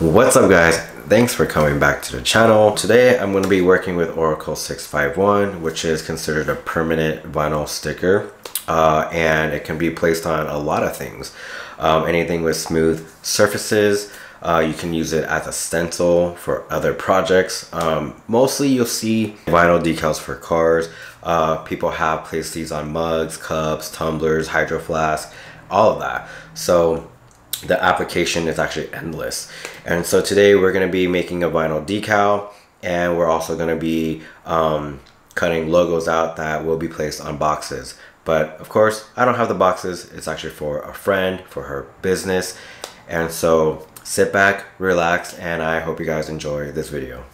What's up guys? Thanks for coming back to the channel. Today I'm going to be working with Oracal 651 which is considered a permanent vinyl sticker uh, and it can be placed on a lot of things. Um, anything with smooth surfaces, uh, you can use it as a stencil for other projects. Um, mostly you'll see vinyl decals for cars. Uh, people have placed these on mugs, cups, tumblers, hydro flasks, all of that. So the application is actually endless. And so today we're going to be making a vinyl decal and we're also going to be um, cutting logos out that will be placed on boxes. But of course, I don't have the boxes. It's actually for a friend, for her business. And so sit back, relax, and I hope you guys enjoy this video.